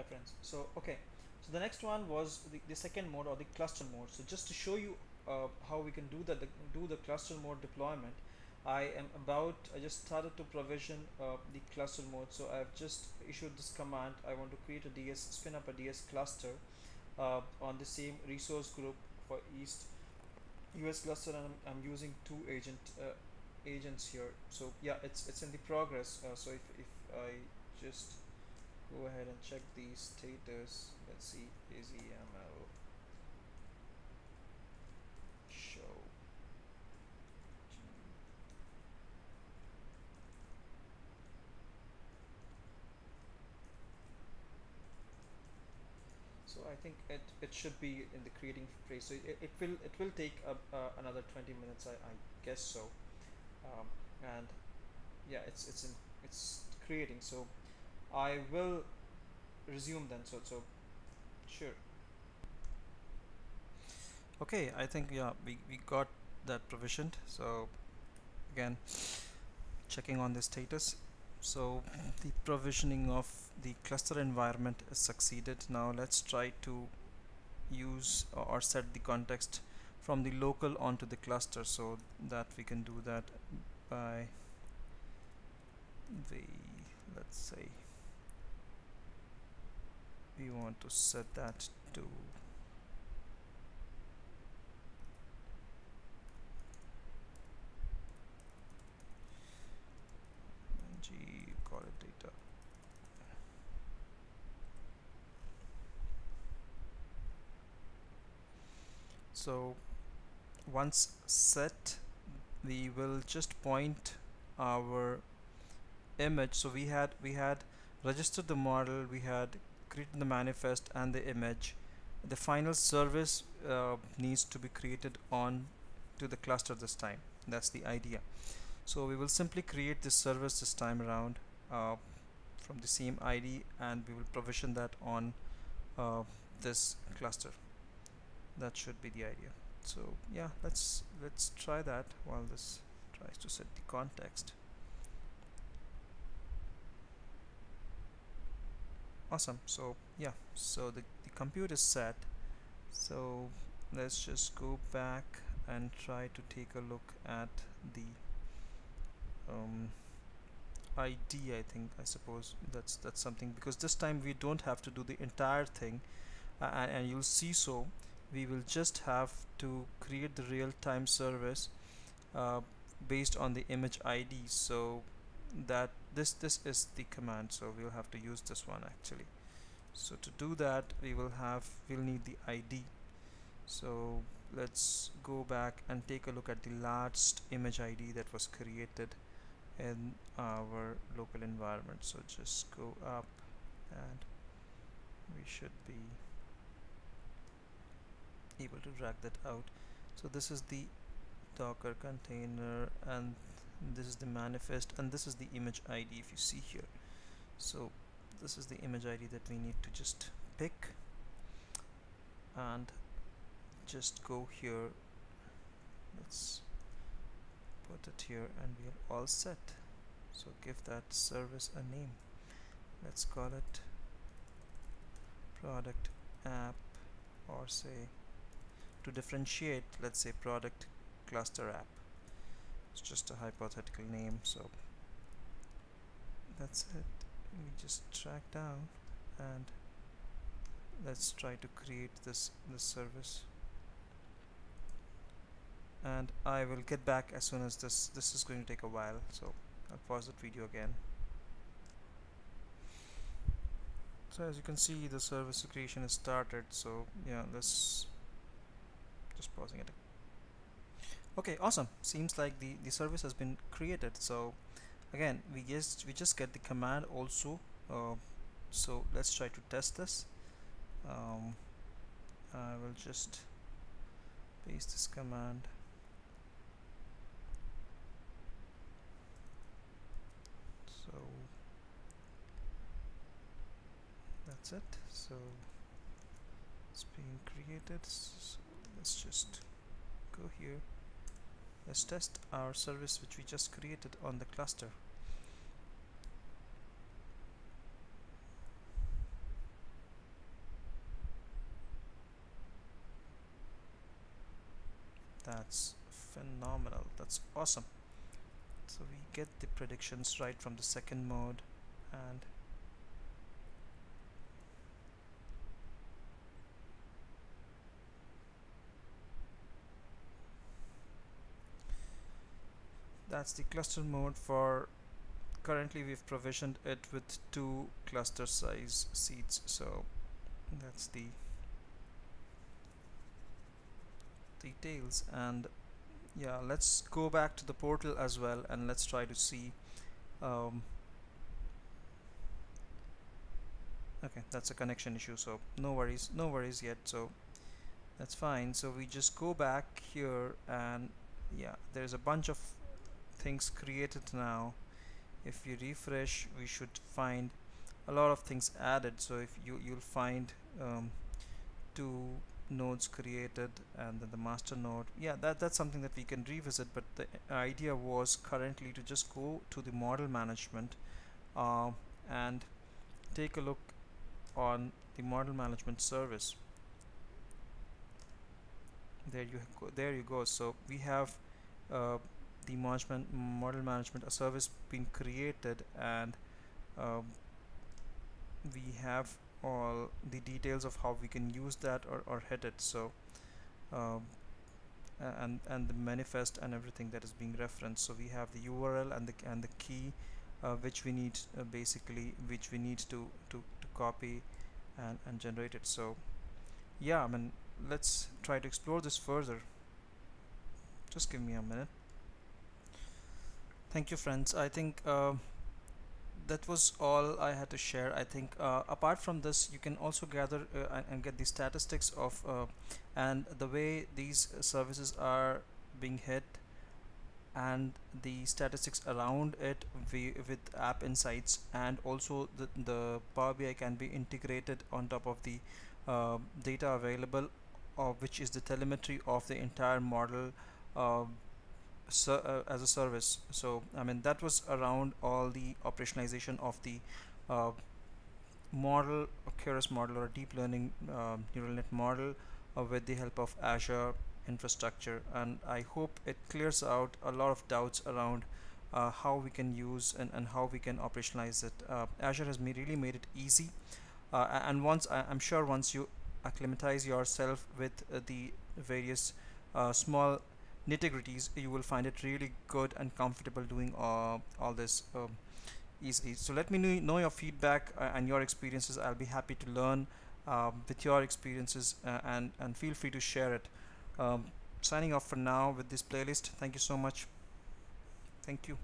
Hi friends. So okay, so the next one was the, the second mode or the cluster mode. So just to show you uh, how we can do the, the do the cluster mode deployment, I am about I just started to provision uh, the cluster mode. So I've just issued this command. I want to create a DS spin up a DS cluster uh, on the same resource group for East US cluster, and I'm, I'm using two agent uh, agents here. So yeah, it's it's in the progress. Uh, so if if I just go ahead and check the status. Let's see azml show. So I think it, it should be in the creating phase. So it, it will it will take uh, another 20 minutes I, I guess so. Um, and yeah it's it's in it's creating. So I will resume then so so sure. Okay I think yeah we, we got that provisioned. So again checking on the status. So the provisioning of the cluster environment is succeeded. Now let's try to use or set the context from the local onto the cluster so that we can do that by the let's say we want to set that to g call it data. So once set we will just point our image. So we had we had registered the model we had created the manifest and the image. The final service uh, needs to be created on to the cluster this time. That's the idea. So we will simply create this service this time around uh, from the same ID and we will provision that on uh, this cluster. That should be the idea. So yeah let's let's try that while this tries to set the context awesome. So yeah. So the, the compute is set. So let's just go back and try to take a look at the um, ID I think I suppose. That's that's something. Because this time we don't have to do the entire thing. Uh, and, and you'll see so. We will just have to create the real-time service uh, based on the image ID so that this this is the command so we'll have to use this one actually. So to do that we will have we'll need the ID so let's go back and take a look at the last image ID that was created in our local environment. So just go up and we should be able to drag that out. So this is the docker container and this is the manifest and this is the image ID if you see here. So this is the image ID that we need to just pick and just go here. Let's put it here and we are all set. So give that service a name. Let's call it product app or say to differentiate let's say product cluster app it's just a hypothetical name so that's it. We just track down and let's try to create this this service. And I will get back as soon as this this is going to take a while so I'll pause the video again. So as you can see the service creation is started so yeah let's just pausing it okay awesome. Seems like the the service has been created. So again we just we just get the command also uh, so let's try to test this. Um, I will just paste this command. So that's it. So it's being created. So let's just go here let's test our service which we just created on the cluster. That's phenomenal. That's awesome. So we get the predictions right from the second mode and that's the cluster mode for currently we've provisioned it with two cluster size seeds so that's the details and yeah let's go back to the portal as well and let's try to see um, okay that's a connection issue so no worries no worries yet so that's fine. So we just go back here and yeah there's a bunch of things created now. If you refresh we should find a lot of things added. So if you you'll find um, two nodes created and then the master node. Yeah that that's something that we can revisit but the idea was currently to just go to the model management uh, and take a look on the model management service. There you go there you go. So we have uh, the management model management a service being created and um, we have all the details of how we can use that or, or hit it. So um, and and the manifest and everything that is being referenced. So we have the URL and the and the key uh, which we need uh, basically which we need to to, to copy and, and generate it. So yeah I mean let's try to explore this further. Just give me a minute thank you friends. I think uh, that was all I had to share. I think uh, apart from this you can also gather uh, and, get the statistics of uh, and the way these services are being hit and the statistics around it with app insights and also the, the Power BI can be integrated on top of the uh, data available of which is the telemetry of the entire model uh, as a service. So I mean that was around all the operationalization of the uh, model Keras model or deep learning uh, neural net model uh, with the help of Azure infrastructure. And I hope it clears out a lot of doubts around uh, how we can use and, and how we can operationalize it. Uh, Azure has made, really made it easy. And once I, am sure once you acclimatize yourself with the various small nitty-gritties you will find it really good and comfortable doing uh, all this um, easily. So let me know your feedback uh, and your experiences. I'll be happy to learn um, with your experiences uh, and and feel free to share it. Um, signing off for now with this playlist. Thank you so much. Thank you